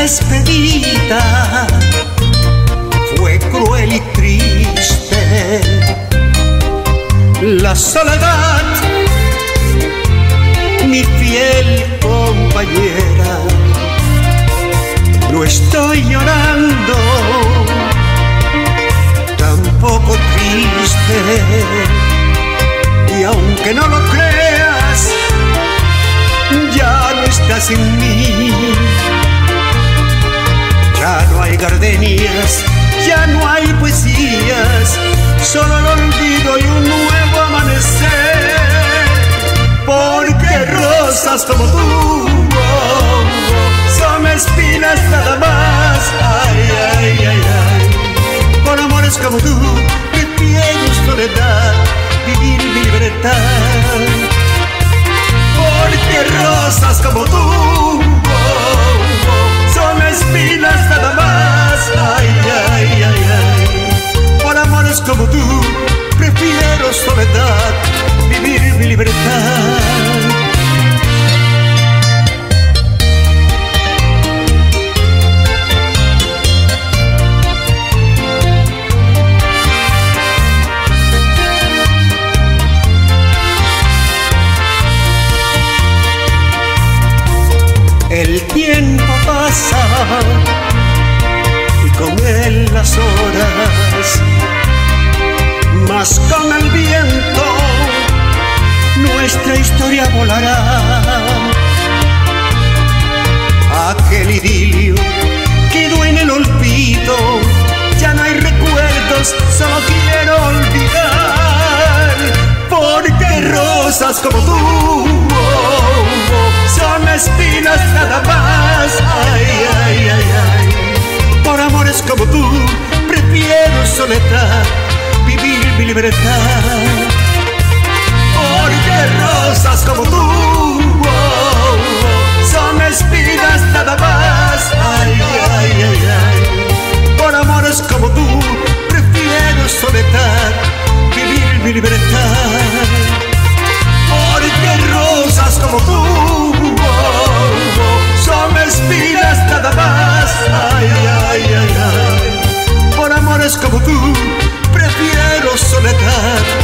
despedida fue cruel y triste. La soledad, mi fiel compañera, no estoy llorando, tampoco triste. Y aunque no lo creas, ya no estás en mí. Gardenias, ya no hay poesías, solo el olvido y un nuevo amanecer. Porque rosas como tú son espinas nada más. Como tú, prefiero soledad, vivir mi libertad. El tiempo pasa y con él las horas, volará. Aquel idilio quedó en el olvido, ya no hay recuerdos, solo quiero olvidar, porque rosas como tú son espinas nada más. Ay, ay, ay, ay. Por amores como tú, prefiero soledad, vivir mi libertad. libertad. Porque rosas como tú son espinas nada más. Ay, ay, ay, ay. Por amores como tú prefiero soledad.